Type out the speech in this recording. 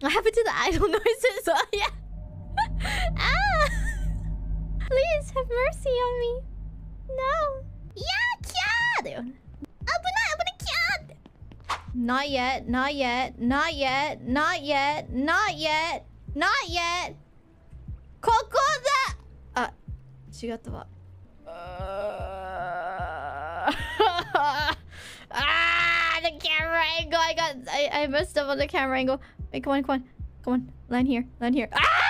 What happened to the idle noises? Oh, yeah. ah! Please have mercy on me. No. Yeah, cat! Not yet, not yet, not yet, not yet, not yet, not yet. ここだあ、違ったわ。 Angle. I got. I, I messed up on the camera angle. Wait, come on, come on, come on. Land here, land here. Ah!